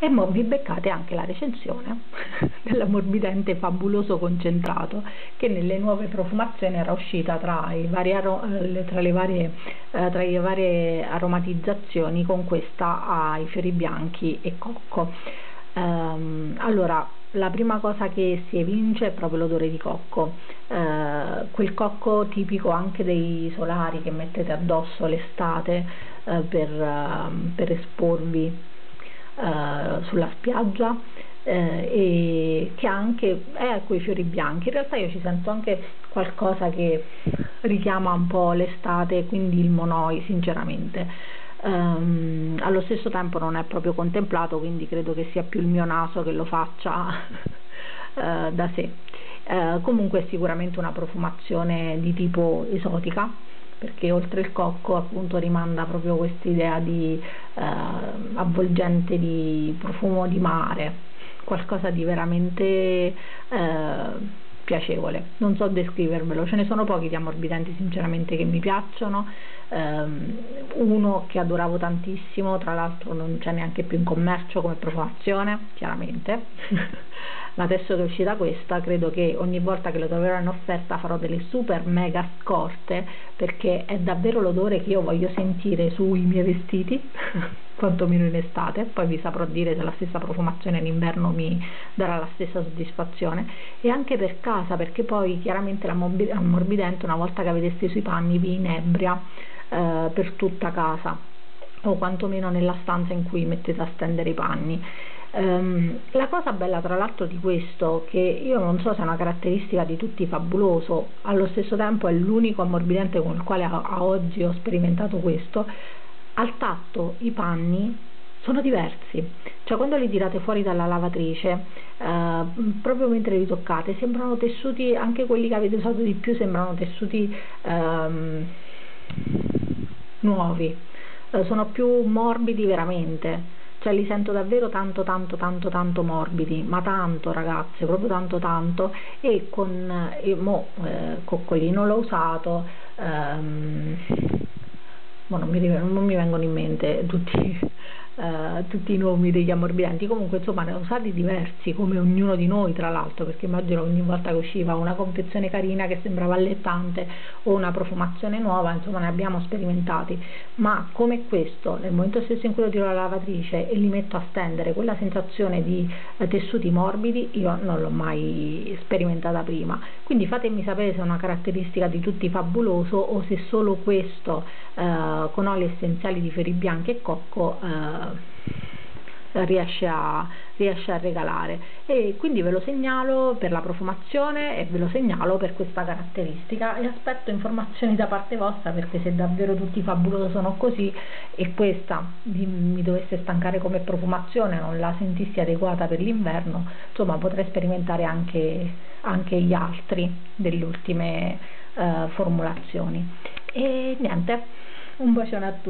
e mo vi beccate anche la recensione dell'ammorbidente fabuloso concentrato che nelle nuove profumazioni era uscita tra, vari eh, tra, le, varie, eh, tra le varie aromatizzazioni con questa ai fiori bianchi e cocco. Um, allora la prima cosa che si evince è proprio l'odore di cocco, eh, quel cocco tipico anche dei solari che mettete addosso l'estate eh, per, uh, per, esporvi uh, sulla spiaggia eh, e che anche è quei fiori bianchi. In realtà io ci sento anche qualcosa che richiama un po' l'estate, quindi il monoi sinceramente. Um, allo stesso tempo non è proprio contemplato quindi credo che sia più il mio naso che lo faccia uh, da sé. Uh, comunque è sicuramente una profumazione di tipo esotica perché oltre il cocco appunto rimanda proprio quest'idea di uh, avvolgente di profumo di mare qualcosa di veramente piacevole. Non so descrivervelo ce ne sono pochi di ammorbidenti sinceramente che mi piacciono. Um, uno che adoravo tantissimo tra l'altro non c'è neanche più in commercio come profumazione chiaramente. Ma adesso che è uscita questa credo che ogni volta che lo troverò in offerta farò delle super mega scorte perché è davvero l'odore che io voglio sentire sui miei vestiti quantomeno in estate, poi vi saprò dire se la stessa profumazione in inverno mi darà la stessa soddisfazione. E anche per casa perché poi chiaramente l'ammorbidente una volta che avete steso i panni vi inebria eh, per tutta casa o quantomeno nella stanza in cui mettete a stendere i panni. Um, la cosa bella tra l'altro di questo, che io non so se è una caratteristica di tutti fabuloso, allo stesso tempo è l'unico ammorbidente con il quale a, a oggi ho sperimentato questo, al tatto i panni sono diversi, cioè quando li tirate fuori dalla lavatrice, eh, proprio mentre li toccate, sembrano tessuti, anche quelli che avete usato di più sembrano tessuti ehm, nuovi, eh, sono più morbidi veramente, cioè li sento davvero tanto tanto tanto tanto morbidi, ma tanto ragazze, proprio tanto tanto. E con, e mo, eh, coccolino l'ho usato, ehm, non mi, non mi vengono in mente tutti eh, tutti i nomi degli ammorbidenti, comunque insomma ne ho usati diversi come ognuno di noi tra l'altro perché immagino ogni volta che usciva una confezione carina che sembrava allettante o una profumazione nuova, insomma ne abbiamo sperimentati, ma come questo nel momento stesso in cui lo tiro alla lavatrice e li metto a stendere, quella sensazione di tessuti morbidi io non l'ho mai sperimentata prima, quindi fatemi sapere se è una caratteristica di tutti fabuloso o se solo questo eh, con oli essenziali di fiori bianchi e cocco eh, riesce a, riesce a regalare. E quindi ve lo segnalo per la profumazione e ve lo segnalo per questa caratteristica. E aspetto informazioni da parte vostra perché se davvero tutti fabulosi sono così e questa mi dovesse stancare come profumazione non la sentissi adeguata per l'inverno insomma potrei sperimentare anche, anche gli altri delle ultime uh, formulazioni. E niente un bacione a tutti